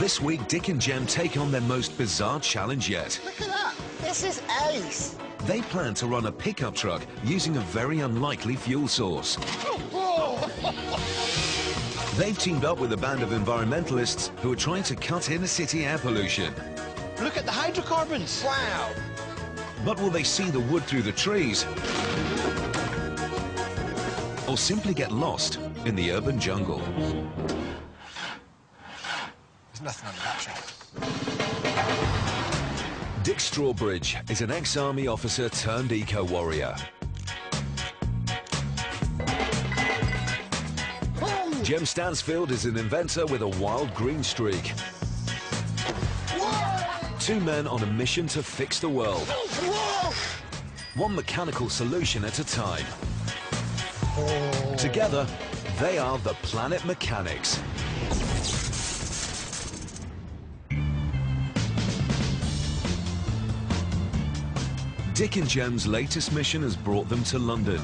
This week, Dick and Jem take on their most bizarre challenge yet. Look at that. This is ace. They plan to run a pickup truck using a very unlikely fuel source. They've teamed up with a band of environmentalists who are trying to cut inner city air pollution. Look at the hydrocarbons. Wow. But will they see the wood through the trees? Or simply get lost in the urban jungle? There's nothing under that. Dick Strawbridge is an ex-army officer turned eco-warrior. Jem Stansfield is an inventor with a wild green streak. Two men on a mission to fix the world. One mechanical solution at a time. Oh. Together, they are the Planet Mechanics. Dick and Jem's latest mission has brought them to London.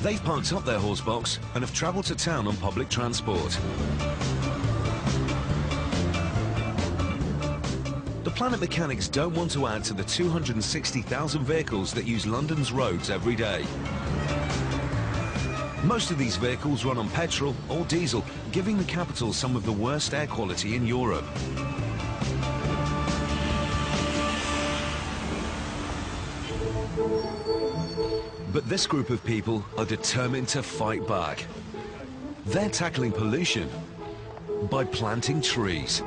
They've parked up their horse box and have travelled to town on public transport. The Planet Mechanics don't want to add to the 260,000 vehicles that use London's roads every day. Most of these vehicles run on petrol or diesel, giving the capital some of the worst air quality in Europe. But this group of people are determined to fight back. They're tackling pollution by planting trees.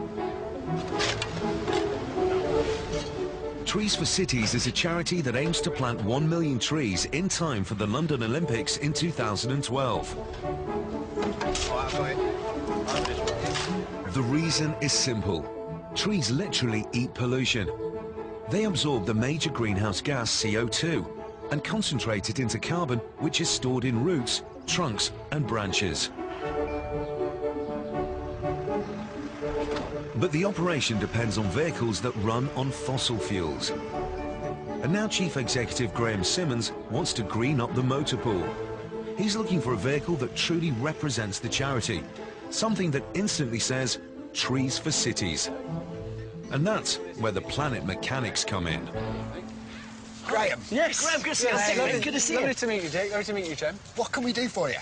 Trees for Cities is a charity that aims to plant 1 million trees in time for the London Olympics in 2012. The reason is simple. Trees literally eat pollution. They absorb the major greenhouse gas CO2 and concentrate it into carbon which is stored in roots, trunks and branches. But the operation depends on vehicles that run on fossil fuels. And now Chief Executive Graham Simmons wants to green up the motor pool. He's looking for a vehicle that truly represents the charity, something that instantly says, trees for cities. And that's where the Planet Mechanics come in. Graham. Yes. Graham, good to see you. Yes. Lovely, good to see you. Lovely to meet you, Dick. Lovely to meet you, Jem. What can we do for you?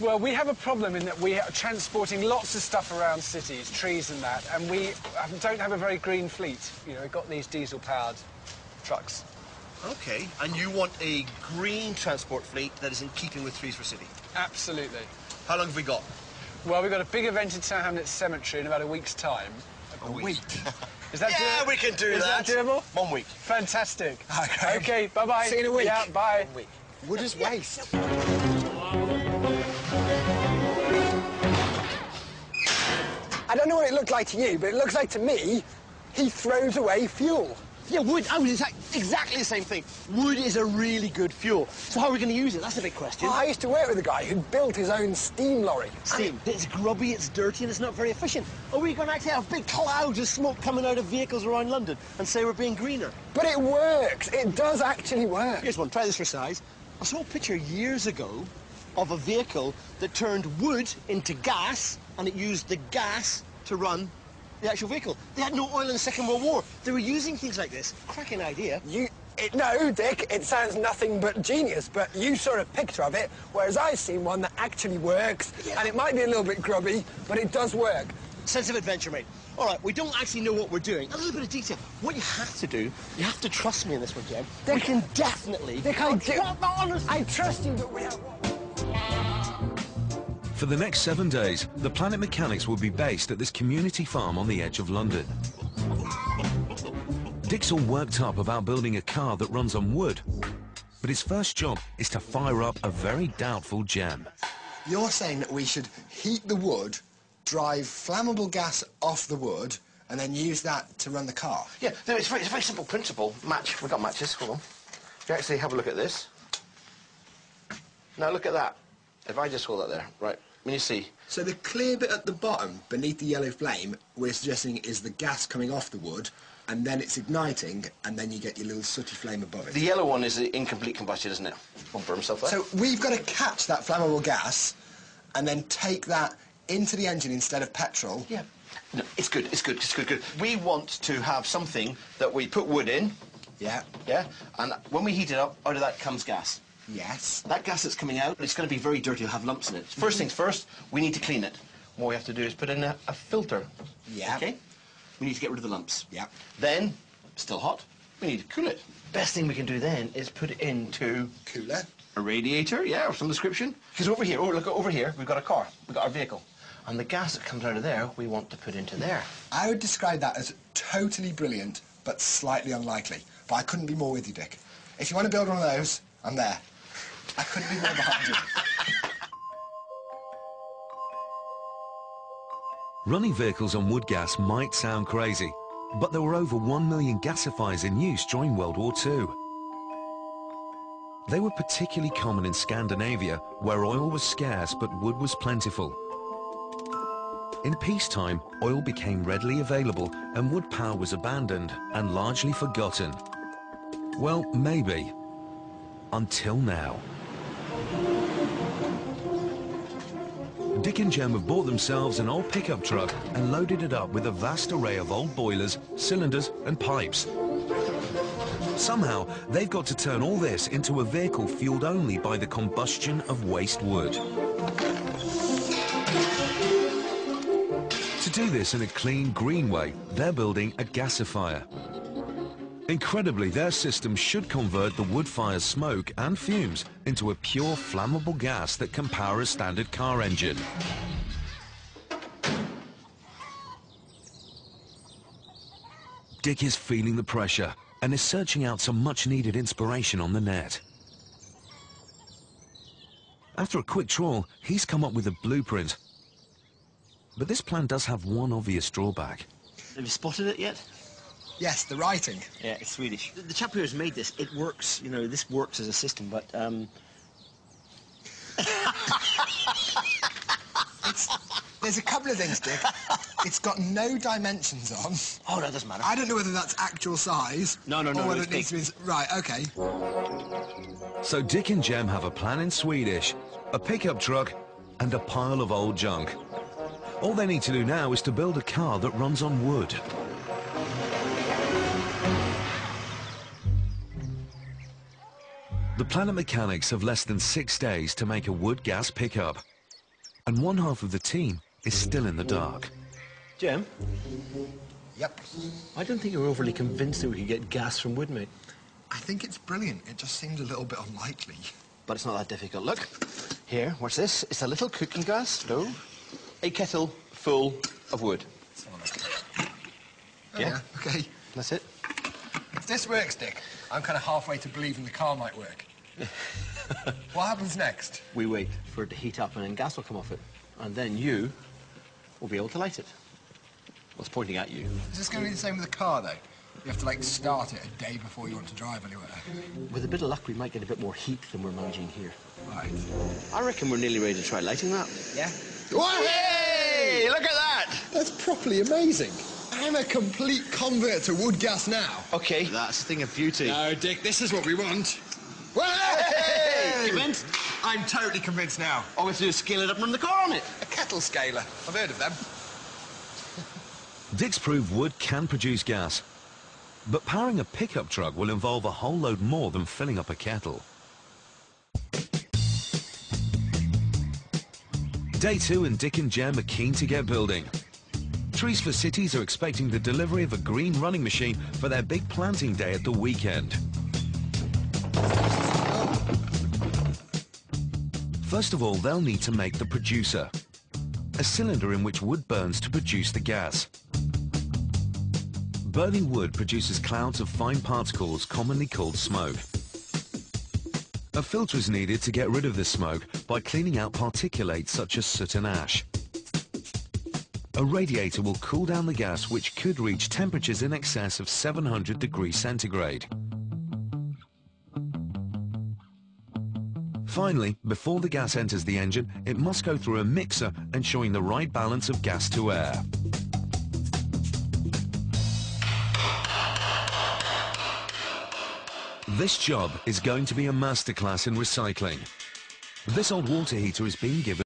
Well, we have a problem in that we are transporting lots of stuff around cities, trees and that, and we um, don't have a very green fleet. You know, we've got these diesel-powered trucks. Okay, and you want a green transport fleet that is in keeping with Trees for City. Absolutely. How long have we got? Well, we've got a big event in Tower Hamlets Cemetery in about a week's time. A week. Is that yeah, doable? we can do Is that. that doable? One week. Fantastic. Okay. Okay, bye-bye. See you in a week. Yeah, bye. One week. Wood is waste. I don't know what it looked like to you, but it looks like to me he throws away fuel. Yeah, wood. I was exactly the same thing. Wood is a really good fuel. So how are we going to use it? That's a big question. Oh, I used to work with a guy who built his own steam lorry. Steam. It's grubby, it's dirty, and it's not very efficient. Are we going to actually have big clouds of smoke coming out of vehicles around London and say we're being greener? But it works. It does actually work. Here's one. Try this for size. I saw a picture years ago of a vehicle that turned wood into gas, and it used the gas to run the actual vehicle. They had no oil in the Second World War. They were using things like this. Cracking idea. You, it, no, Dick, it sounds nothing but genius, but you saw a picture of it, whereas I've seen one that actually works, Yeah. and it might be a little bit grubby, but it does work. Sense of adventure, mate. All right, we don't actually know what we're doing. A little bit of detail. What you have to do, you have to trust me in this one, Jem. We can definitely... Dick, I oh, do. What? Honestly. I trust you, but we have... For the next seven days, the Planet Mechanics will be based at this community farm on the edge of London. Dick's all worked up about building a car that runs on wood, but his first job is to fire up a very doubtful Jem. You're saying that we should heat the wood, drive flammable gas off the wood, and then use that to run the car. Yeah, no, it's, very, it's a very simple principle. Match. We've got matches. Hold on. If you actually have a look at this. Now look at that. If I just hold that there, right? When you see, So the clear bit at the bottom, beneath the yellow flame, we're suggesting is the gas coming off the wood, and then it's igniting, and then you get your little sooty flame above it. the yellow one is the incomplete combustion, isn't it? Won't burn himself there. So we've got to catch that flammable gas, and then take that into the engine instead of petrol. Yeah. No, it's good, it's good, it's good, good. We want to have something that we put wood in, Yeah. yeah, and when we heat it up, out of that comes gas. Yes. That gas that's coming out, it's going to be very dirty, it'll have lumps in it. First things first, we need to clean it. What we have to do is put in a, a filter. Yeah. Okay? We need to get rid of the lumps. Yeah. Then, still hot, we need to cool it. Best thing we can do then is put it into Cooler. a radiator, yeah, of some description. Because over here, oh, look, over here, we've got a car, we've got our vehicle. And the gas that comes out of there, we want to put into there. I would describe that as totally brilliant, but slightly unlikely. But I couldn't be more with you, Dick. If you want to build one of those, I'm there. I couldn't be more behind you. Running vehicles on wood gas might sound crazy, but there were over one million gasifiers in use during World War II. They were particularly common in Scandinavia, where oil was scarce but wood was plentiful. In peacetime, oil became readily available and wood power was abandoned and largely forgotten. Well, maybe. Until now. Dick and Jem have bought themselves an old pickup truck and loaded it up with a vast array of old boilers, cylinders and pipes. Somehow, they've got to turn all this into a vehicle fueled only by the combustion of waste wood. To do this in a clean, green way, they're building a gasifier. Incredibly, their system should convert the wood fire's smoke and fumes into a pure flammable gas that can power a standard car engine. Dick is feeling the pressure and is searching out some much-needed inspiration on the net. After a quick trawl, he's come up with a blueprint. But this plan does have one obvious drawback. Have you spotted it yet? Yes, the writing. Yeah, it's Swedish. The, the chap who has made this, it works, you know, this works as a system, but, um... There's a couple of things, Dick. it's got no dimensions on. Oh, that doesn't matter. I don't know whether that's actual size. No, no, no, Or no, whether it's it needs to be... Right, OK. So Dick and Jem have a plan in Swedish, a pickup truck, and a pile of old junk. All they need to do now is to build a car that runs on wood. The Planet Mechanics have less than six days to make a wood gas pickup. And one half of the team is still in the dark. Jim? Yep. I don't think you're overly convinced that we could get gas from wood, mate. I think it's brilliant. It just seems a little bit unlikely. But it's not that difficult. Look, here, what's this? It's a little cooking gas stove, a kettle full of wood. Oh, Yeah. OK. That's it. If this works, Dick, I'm kind of halfway to believing the car might work. what happens next? We wait for it to heat up and then gas will come off it. And then you will be able to light it. What's pointing at you. Is this going to be the same with the car, though? You have to, like, start it a day before you want to drive anywhere. With a bit of luck, we might get a bit more heat than we're managing here. Right. I reckon we're nearly ready to try lighting that. Yeah? Hey, look at that! That's properly amazing. I'm a complete convert to wood gas now. Okay. That's a thing of beauty. No, Dick, this is what we want. Convinced? I'm totally convinced now. All we have to do is scale it up and run the car on it. A kettle scaler. I've heard of them. Dick's proved wood can produce gas. But powering a pickup truck will involve a whole load more than filling up a kettle. Day two and Dick and Jem are keen to get building. Trees for Cities are expecting the delivery of a green running machine for their big planting day at the weekend. First of all, they'll need to make the producer, a cylinder in which wood burns to produce the gas. Burning wood produces clouds of fine particles commonly called smoke. A filter is needed to get rid of this smoke by cleaning out particulates such as soot and ash. A radiator will cool down the gas which could reach temperatures in excess of 700 degrees centigrade. Finally, before the gas enters the engine, it must go through a mixer ensuring the right balance of gas to air. This job is going to be a masterclass in recycling. This old water heater is being given